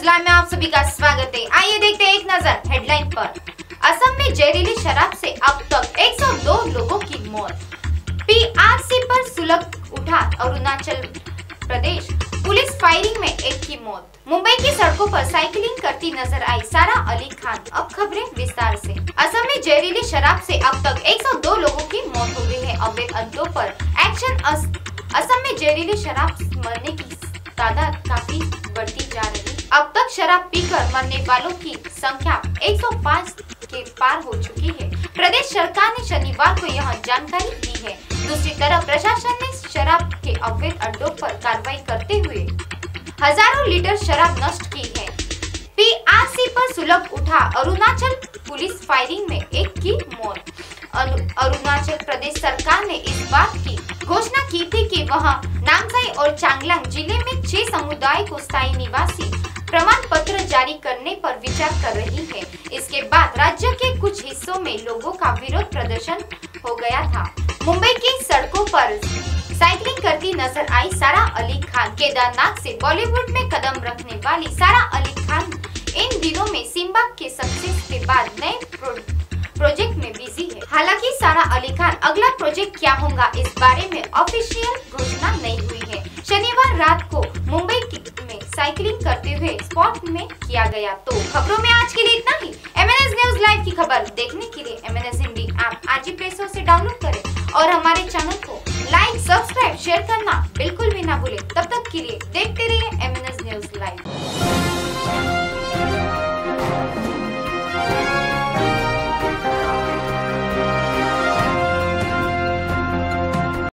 नमस्कार मैं आप सभी का स्वागत है। आइए देखते हैं एक नज़र हेडलाइन पर। असम में जहरीली शराब से अब तक 102 लोगों की मौत। पीआरसी पर सुलग उठा अरुणाचल प्रदेश। पुलिस फायरिंग में एक की मौत। मुंबई की सड़कों पर साइकिलिंग करती नज़र आई सारा अली खान। अब खबरें विस्तार से। असम में जहरीली शराब से अब तक 102 लोगों की मौत हो गई है। अवैध अड्डों पर एक्शन अस, असम में जहरीली शराब मरने की तादाद शराब पीकर मरने वालों की संख्या 105 के पार हो चुकी है। प्रदेश सरकार ने शनिवार को यह जानकारी दी है। दूसरी तरफ़ प्रशासन ने शराब के अवैध अड्डों पर कार्रवाई करते हुए हज़ारों लीटर शराब नष्ट की है। पीआरसी पर सुलभ उठा अरुणाचल पुलिस फायरिंग में एक की मौत। अरुणाचल प्रदेश सरकार ने इस बात की घोषणा की थी कि वह नामसाई और चांगलांग ज़िले में छह समुदाय को स्थायी निवासी जारी करने पर विचार कर रही है। इसके बाद राज्य के कुछ हिस्सों में लोगों का विरोध प्रदर्शन हो गया था। मुंबई की सड़कों पर साइकिलिंग करती नज़र आई सारा अली खान। केदारनाथ से बॉलीवुड में कदम रखने वाली सारा अली खान इन दिनों में सिम्बा के सक्सेस के बाद नए प्रोजेक्ट में बिज़ी है। हालाँकि सारा अली खान, अगला प्रोजेक्ट क्या होगा इस बारे में ऑफिशियल घोषणा नहीं हुई है। शनिवार रात को मुंबई में साइकिलिंग करते हुए स्पॉट में किया गया। तो खबरों में आज के लिए इतना ही। M N S news live की खबर देखने के लिए M N S Hindi app आज ही प्ले ऐसी डाउनलोड करें और हमारे चैनल को लाइक सब्सक्राइब शेयर करना बिल्कुल भी ना भूले। तब तक के लिए देखते रहिए M N S news live